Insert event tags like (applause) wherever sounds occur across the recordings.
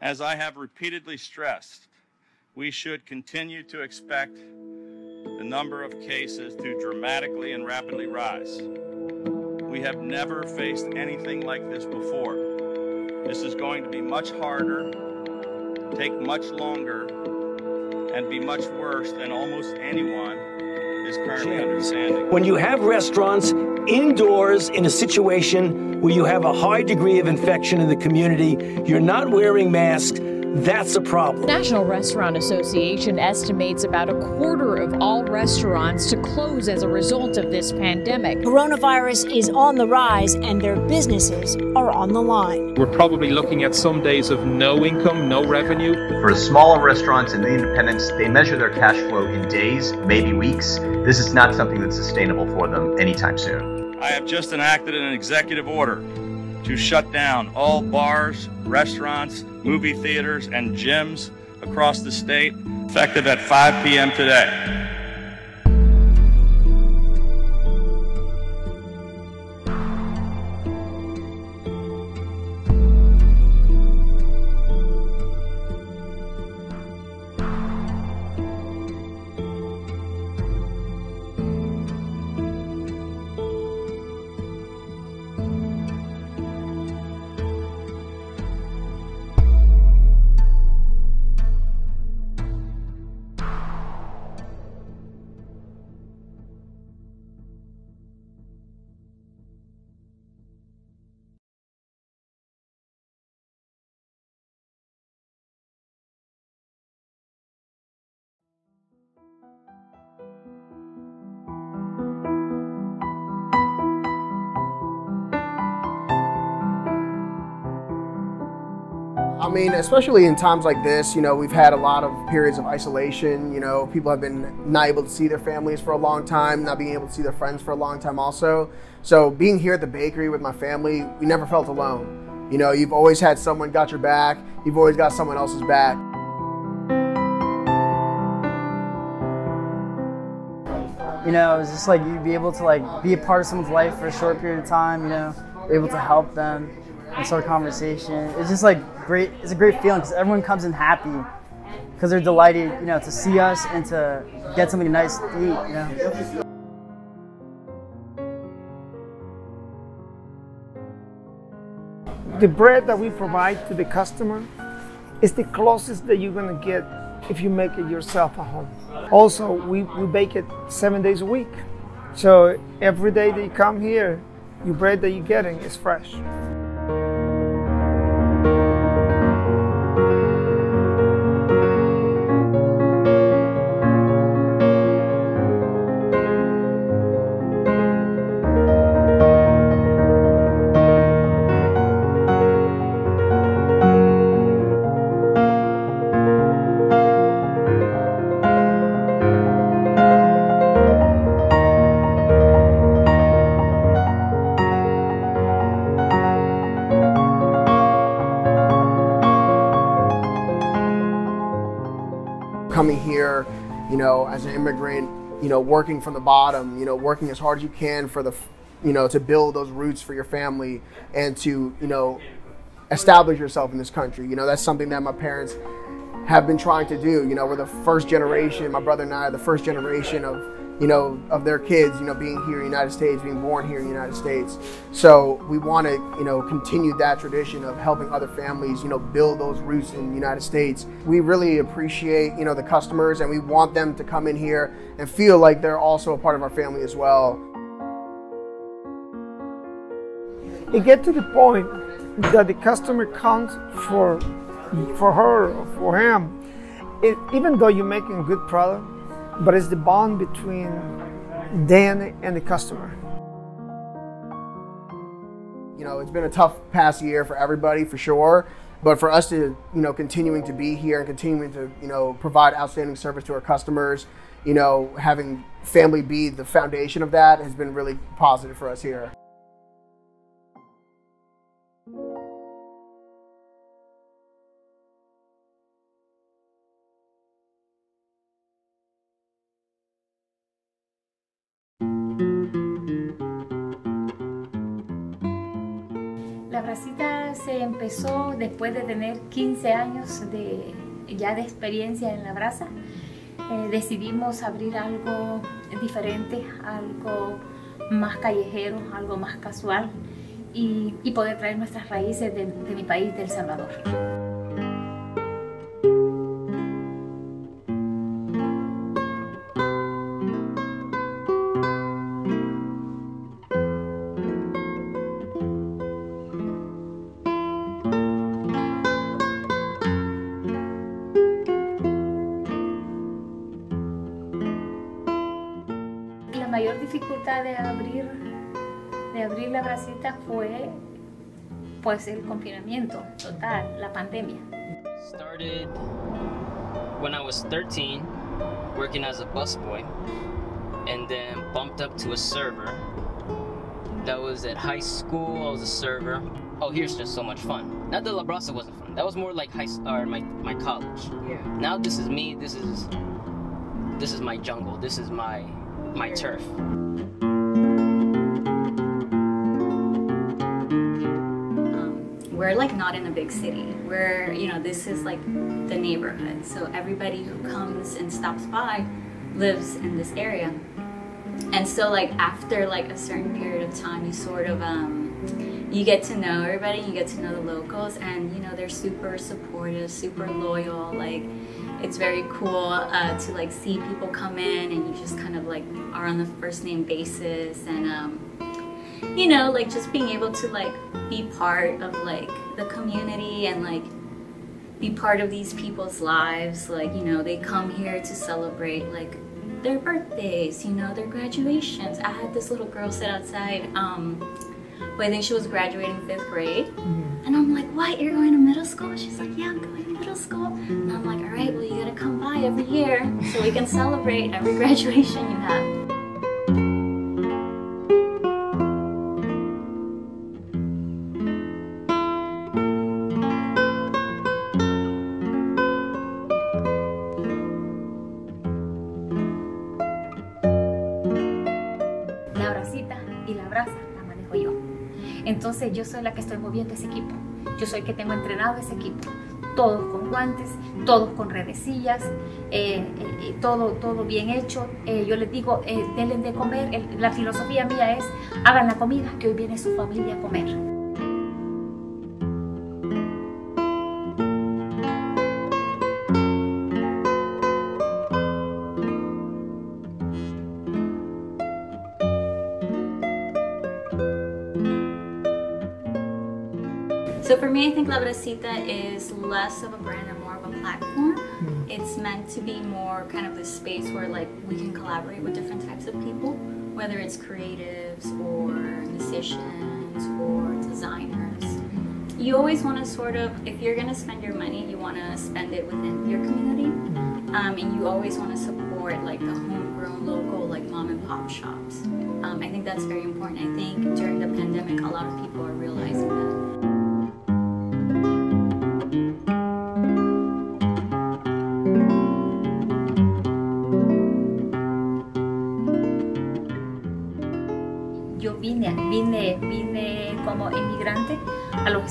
As I have repeatedly stressed, we should continue to expect the number of cases to dramatically and rapidly rise. We have never faced anything like this before. This is going to be much harder, take much longer, and be much worse than almost anyone is currently understanding. When you have restaurants indoors in a situation where you have a high degree of infection in the community, you're not wearing masks, that's a problem. National Restaurant Association estimates about a quarter of all restaurants to close as a result of this pandemic. Coronavirus is on the rise and their businesses are on the line. We're probably looking at some days of no income, no revenue. For the smaller restaurants and the independents, they measure their cash flow in days, maybe weeks. This is not something that's sustainable for them anytime soon. I have just enacted an executive order to shut down all bars, restaurants, movie theaters, and gyms across the state, effective at 5 p.m. today. Mean, especially in times like this, you know, we've had a lot of periods of isolation. You know, people have been not able to see their families for a long time, not being able to see their friends for a long time, also. So, being here at the bakery with my family, we never felt alone. You know, you've always had someone got your back, you've always got someone else's back. You know, it's just like you'd be able to like be a part of someone's life for a short period of time. You know, able to help them and start a conversation. It's just like great. It's a great feeling because everyone comes in happy because they're delighted, you know, to see us and to get something nice to eat. You know. The bread that we provide to the customer is the closest that you're gonna get if you make it yourself at home. Also, we, we bake it seven days a week. So every day that you come here, your bread that you're getting is fresh. You know, working from the bottom, you know, working as hard as you can for the, you know, to build those roots for your family and to, you know, establish yourself in this country. You know, that's something that my parents have been trying to do. You know, we're the first generation, my brother and I are the first generation of, you know, of their kids, you know, being here in the United States, being born here in the United States. So we want to, you know, continue that tradition of helping other families, you know, build those roots in the United States. We really appreciate, you know, the customers and we want them to come in here and feel like they're also a part of our family as well. It get to the point that the customer counts for for her or for him. It, even though you're making a good product, but it's the bond between Dan and the customer. You know, it's been a tough past year for everybody for sure. But for us to, you know, continuing to be here and continuing to, you know, provide outstanding service to our customers, you know, having family be the foundation of that has been really positive for us here. Bracita se empezó después de tener 15 años de, ya de experiencia en la brasa. Eh, decidimos abrir algo diferente, algo más callejero, algo más casual y, y poder traer nuestras raíces de, de mi país, de El Salvador. De abrir, de abrir la Brasita fue pues el confinamiento total, la pandemia. Started when I was 13, working as a busboy, and then bumped up to a server. That was at high school. I was a server. Oh, here's just so much fun. Not that La Brasa wasn't fun. That was more like high or my my college. Yeah. Now this is me. This is this is my jungle. This is my my turf. We're like not in a big city. We're, you know, this is like the neighborhood. So everybody who comes and stops by lives in this area. And so like after like a certain period of time, you sort of um you get to know everybody, you get to know the locals and you know they're super supportive, super loyal, like it's very cool uh, to like see people come in and you just kind of like are on the first name basis and um you know, like just being able to like be part of like the community and like be part of these people's lives. Like, you know, they come here to celebrate like their birthdays, you know, their graduations. I had this little girl sit outside, um, who I think she was graduating fifth grade. And I'm like, what, you're going to middle school? She's like, yeah, I'm going to middle school. And I'm like, all right, well, you gotta come by every year so we can celebrate every (laughs) graduation you have. Entonces yo soy la que estoy moviendo ese equipo. Yo soy que tengo entrenado ese equipo. Todos con guantes, todos con redecillas, eh, eh, eh, todo, todo bien hecho. Eh, yo les digo, denle de comer. El- la filosofía mía es, hagan la comida, que hoy viene su familia a comer. So for me, I think La Brasita is less of a brand and more of a platform. It's meant to be more kind of this space where like we can collaborate with different types of people, whether it's creatives or musicians or designers. You always want to sort of, if you're going to spend your money, you want to spend it within your community. Um, and you always want to support like the homegrown local like mom and pop shops. Um, I think that's very important. I think during the pandemic, a lot of people are realizing that.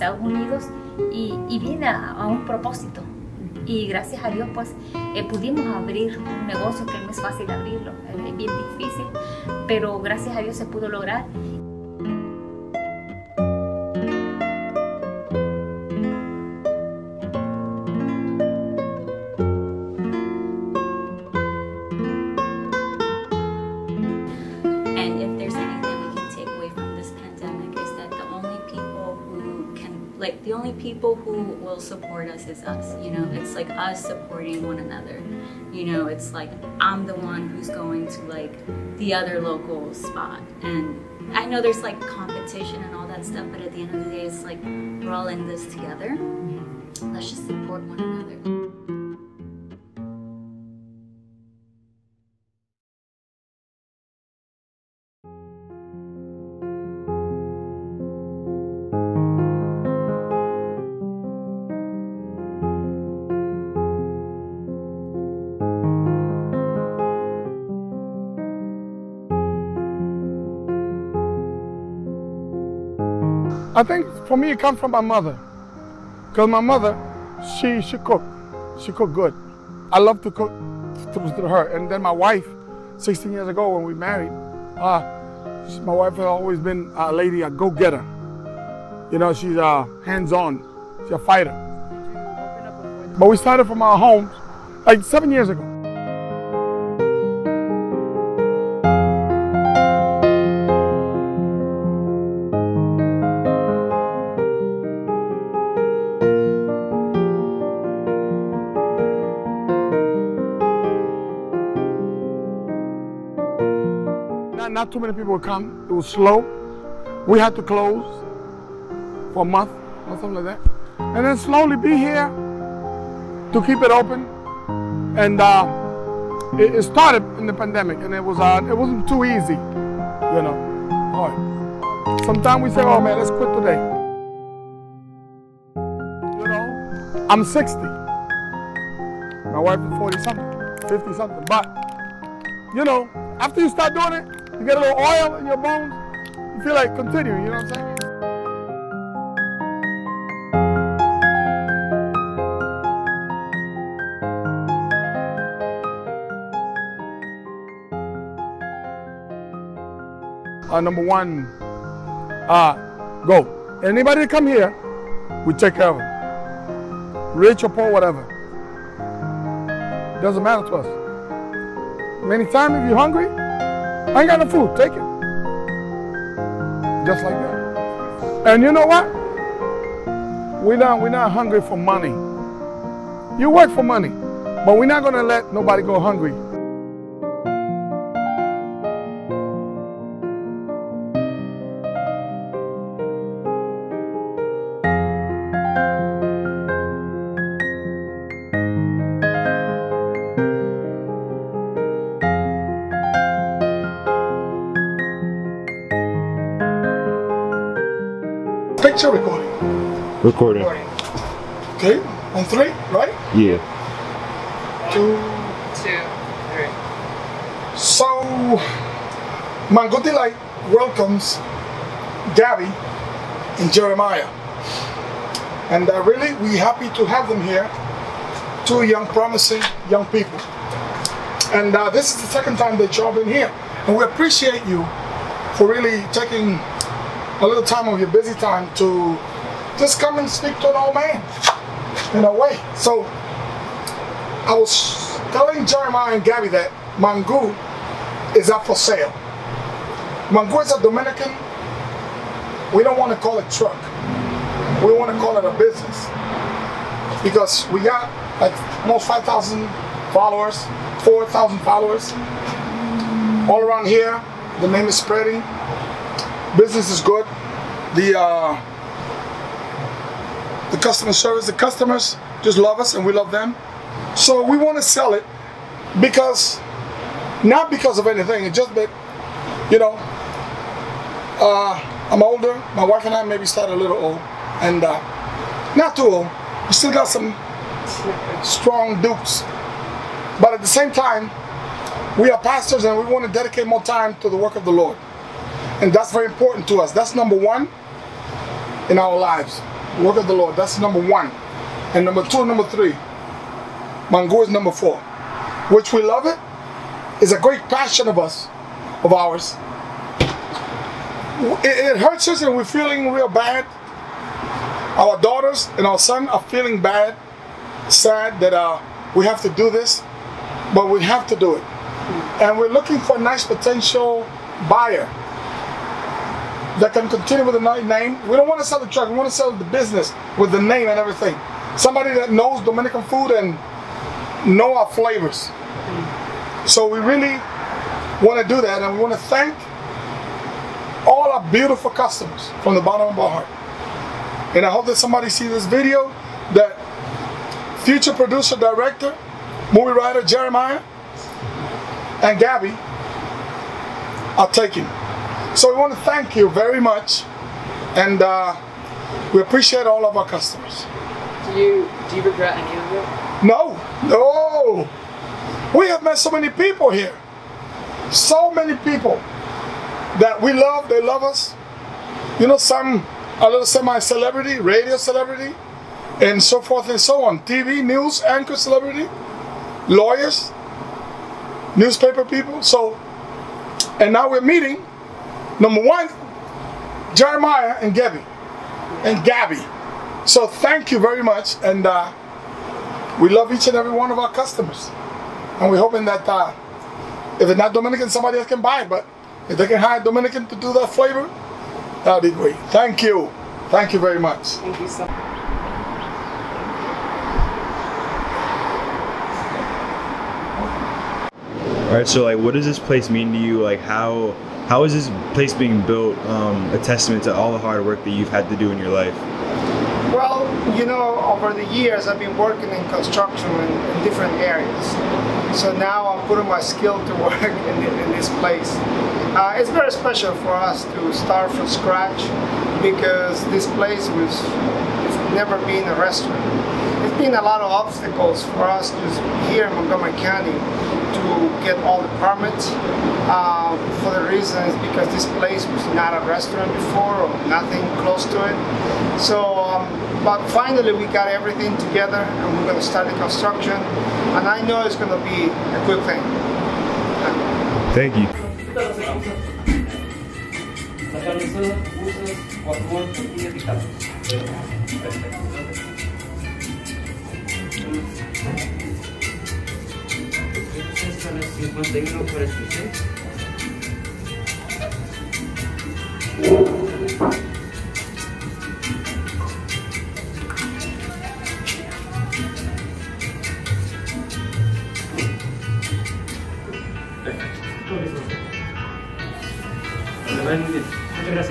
Estados Unidos y, y vine a, a un propósito. Y gracias a Dios pues eh, pudimos abrir un negocio que no es fácil abrirlo, eh, es bien difícil, pero gracias a Dios se pudo lograr. Like, the only people who will support us is us. You know, it's like us supporting one another. You know, it's like I'm the one who's going to like the other local spot. And I know there's like competition and all that stuff, but at the end of the day, it's like we're all in this together. Mm-hmm. Let's just support one another. I think for me it comes from my mother. Because my mother, she she cooked. She cooked good. I love to cook to, to her. And then my wife, 16 years ago when we married, uh, my wife has always been a lady, a go-getter. You know, she's uh, hands-on. She's a fighter. But we started from our homes like seven years ago. Too many people would come. It was slow. We had to close for a month or something like that. And then slowly be here to keep it open. And uh, it, it started in the pandemic and it was uh, it wasn't too easy, you know. Hard. Sometimes we say, oh man, let's quit today. You know, I'm 60. My wife is 40 something, 50 something. But, you know, after you start doing it, you get a little oil in your bones, you feel like continuing, you know what I'm saying? Uh, number one, uh, go. Anybody come here, we take care of them. Rich or poor, whatever. Doesn't matter to us. Many times if you're hungry, I ain't got no food, take it. Just like that. And you know what? We're not, we're not hungry for money. You work for money, but we're not gonna let nobody go hungry. Picture recording. Recording. Okay, on three, right? Yeah. Two, two, three. So, Mangu Delight welcomes Gabby and Jeremiah. And uh, really, we're happy to have them here. Two young, promising young people. And uh, this is the second time that y'all been here. And we appreciate you for really taking a little time of your busy time to just come and speak to an old man in a way. So I was telling Jeremiah and Gabby that Mangu is up for sale. Mangu is a Dominican. We don't want to call it truck. We want to call it a business. Because we got like almost 5,000 followers, 4,000 followers. All around here, the name is spreading. Business is good. The uh, the customer service, the customers just love us and we love them. So we want to sell it because, not because of anything, it's just that, you know, uh, I'm older, my wife and I maybe started a little old, and uh, not too old. We still got some strong dukes. But at the same time, we are pastors and we want to dedicate more time to the work of the Lord. And that's very important to us. That's number one in our lives. Work of the Lord. That's number one. And number two, number three. Mangu is number four. Which we love it. Is a great passion of us, of ours. It, it hurts us and we're feeling real bad. Our daughters and our son are feeling bad, sad that uh, we have to do this, but we have to do it. And we're looking for a nice potential buyer that can continue with the name. We don't want to sell the truck. We want to sell the business with the name and everything. Somebody that knows Dominican food and know our flavors. So we really want to do that, and we want to thank all our beautiful customers from the bottom of our heart. And I hope that somebody see this video that future producer, director, movie writer Jeremiah and Gabby are taking. So we want to thank you very much, and uh, we appreciate all of our customers. Do you do you regret any of it? No, no. We have met so many people here. So many people that we love, they love us. You know, some a little semi-celebrity, radio celebrity, and so forth and so on. TV, news, anchor celebrity, lawyers, newspaper people. So, and now we're meeting, number one, Jeremiah and Gabby, and Gabby. So thank you very much, and uh, we love each and every one of our customers, and we're hoping that uh, if it's not Dominican, somebody else can buy it. But if they can hire Dominican to do that flavor, that'd be great. Thank you, thank you very much. Thank you so much. All right, so like, what does this place mean to you? Like, how how is this place being built um, a testament to all the hard work that you've had to do in your life? Well, you know, over the years I've been working in construction in, in different areas. So now I'm putting my skill to (laughs) work in, the, in this place. Uh, it's very special for us to start from scratch because this place was never been a restaurant. It's been a lot of obstacles for us just here in Montgomery County to get all the permits uh, for the reasons because this place was not a restaurant before or nothing close to it. So, um, but finally we got everything together and we're going to start the construction and I know it's going to be a good thing. Thank you. Muchas 哎，赵秘书，老板你，快进来坐。